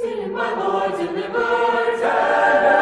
Till my Lord delivers and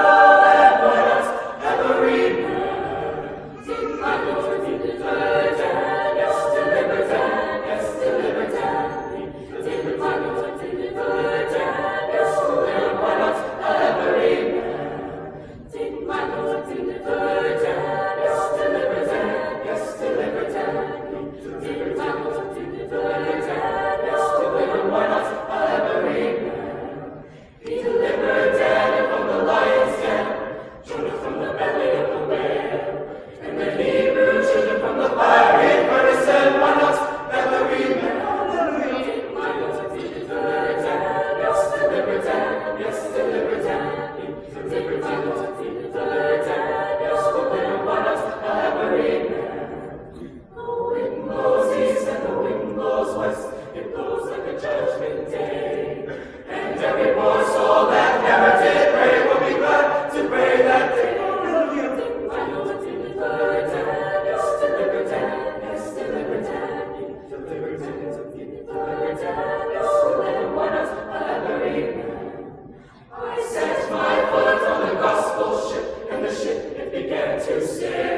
to sin.